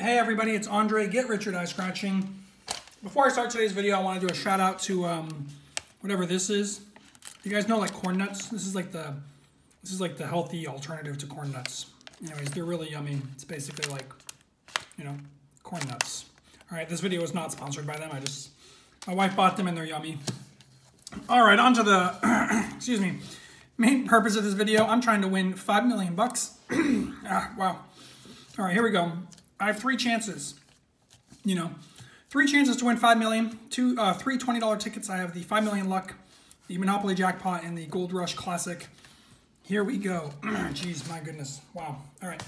Hey everybody, it's Andre, Get Rich or Die Scratching. Before I start today's video, I want to do a shout out to um, whatever this is. You guys know like corn nuts? This is like the this is like the healthy alternative to corn nuts. Anyways, they're really yummy. It's basically like, you know, corn nuts. All right, this video is not sponsored by them. I just, my wife bought them and they're yummy. All right, on to the, excuse me, main purpose of this video. I'm trying to win 5 million bucks. ah, wow. All right, here we go. I have three chances, you know, three chances to win 5 million, two, uh, three $20 tickets. I have the 5 million luck, the Monopoly Jackpot, and the Gold Rush Classic. Here we go. Jeez, my goodness. Wow. All right.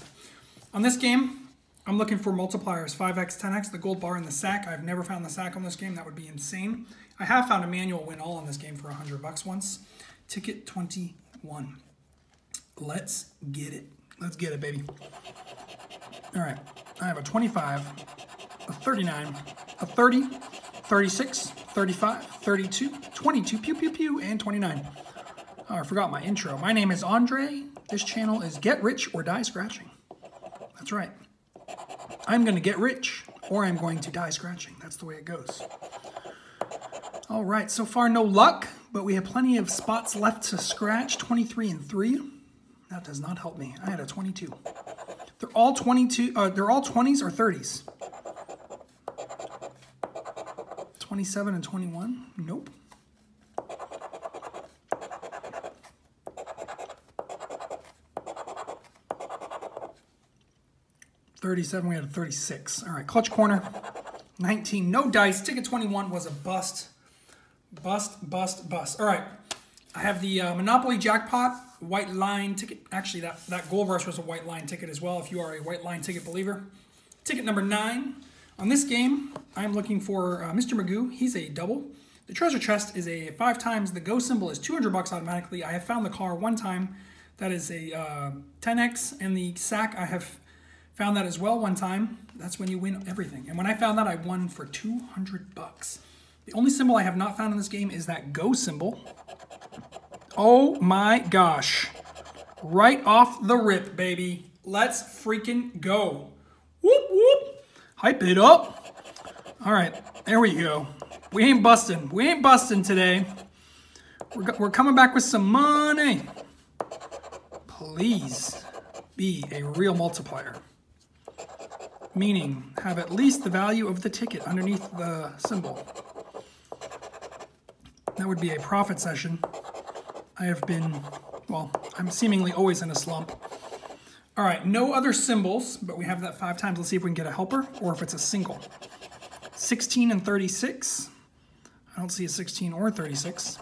On this game, I'm looking for multipliers, 5x, 10x, the gold bar, and the sack. I've never found the sack on this game. That would be insane. I have found a manual win all on this game for 100 bucks once. Ticket 21. Let's get it. Let's get it, baby. All right. I have a 25, a 39, a 30, 36, 35, 32, 22, pew, pew, pew, and 29. Oh, I forgot my intro. My name is Andre. This channel is Get Rich or Die Scratching. That's right. I'm going to get rich or I'm going to die scratching. That's the way it goes. All right, so far no luck, but we have plenty of spots left to scratch. 23 and 3. That does not help me. I had a 22. They're all 22, uh, they're all 20s or 30s. 27 and 21? Nope. 37, we had a 36. All right, clutch corner, 19, no dice. Ticket 21 was a bust. Bust, bust, bust. All right, I have the uh, Monopoly Jackpot white line ticket. Actually, that, that Gold Rush was a white line ticket as well, if you are a white line ticket believer. Ticket number nine. On this game, I'm looking for uh, Mr. Magoo. He's a double. The treasure chest is a five times. The go symbol is 200 bucks automatically. I have found the car one time. That is a uh, 10x. And the sack I have Found that as well one time. That's when you win everything. And when I found that, I won for 200 bucks. The only symbol I have not found in this game is that go symbol. Oh my gosh. Right off the rip, baby. Let's freaking go. Whoop, whoop. Hype it up. All right, there we go. We ain't busting. We ain't busting today. We're, we're coming back with some money. Please be a real multiplier meaning have at least the value of the ticket underneath the symbol. That would be a profit session. I have been, well, I'm seemingly always in a slump. All right, no other symbols, but we have that five times. Let's see if we can get a helper or if it's a single. 16 and 36. I don't see a 16 or 36.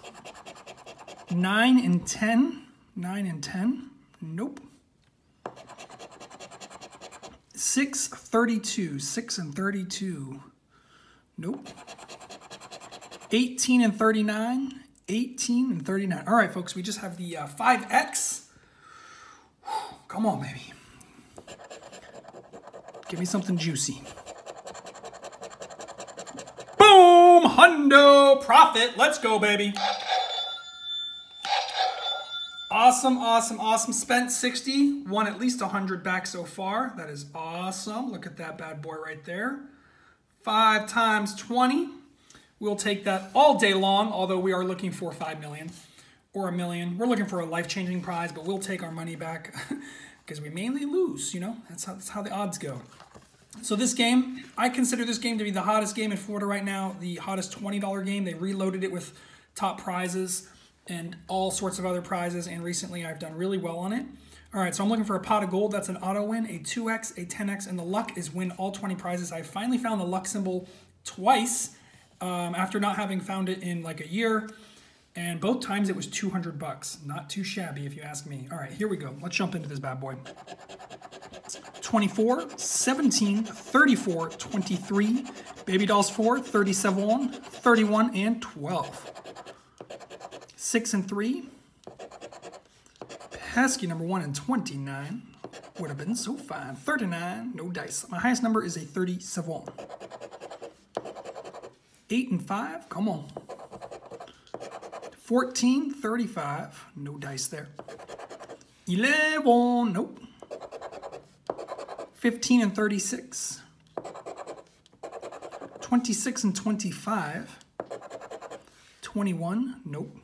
9 and 10. 9 and 10. Nope. 6, 32. 6 and 32. Nope. 18 and 39. 18 and 39. All right, folks, we just have the uh, 5X. Come on, baby. Give me something juicy. Boom! Hundo! Profit. Let's go, baby. Awesome, awesome, awesome. Spent 60, won at least 100 back so far. That is awesome. Look at that bad boy right there. 5 times 20. We'll take that all day long, although we are looking for 5 million or a million. We're looking for a life-changing prize, but we'll take our money back because we mainly lose, you know? That's how, that's how the odds go. So this game, I consider this game to be the hottest game in Florida right now, the hottest $20 game. They reloaded it with top prizes and all sorts of other prizes. And recently I've done really well on it. All right, so I'm looking for a pot of gold. That's an auto win, a 2x, a 10x, and the luck is win all 20 prizes. I finally found the luck symbol twice um, after not having found it in like a year. And both times it was 200 bucks. Not too shabby if you ask me. All right, here we go. Let's jump into this bad boy. 24, 17, 34, 23, Baby Dolls 4, 37, 31, and 12. 6 and 3. Pesky number 1 and 29. Would have been so fine. 39, no dice. My highest number is a 37. 8 and 5, come on. 14, 35, no dice there. 11, nope. 15 and 36, 26 and 25. 21, nope.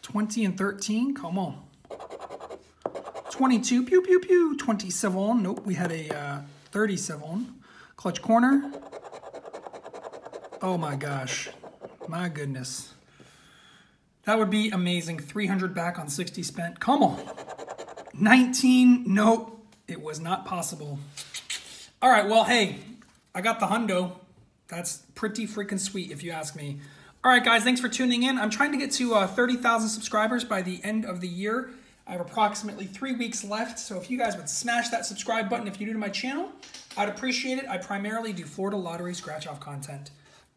20 and 13, come on. 22, pew, pew, pew. 27, nope, we had a uh, 37. Clutch corner. Oh my gosh, my goodness. That would be amazing. 300 back on 60 spent. Come on. 19, nope, it was not possible. All right, well, hey, I got the hundo. That's pretty freaking sweet if you ask me. All right, guys, thanks for tuning in. I'm trying to get to uh, 30,000 subscribers by the end of the year. I have approximately three weeks left, so if you guys would smash that subscribe button if you're new to my channel, I'd appreciate it. I primarily do Florida Lottery scratch-off content.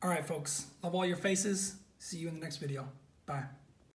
All right, folks, love all your faces. See you in the next video. Bye.